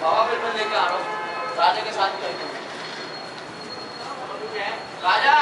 बाबा बिल्कुल लेके आ रहा हूँ। राजा के साथ राजा!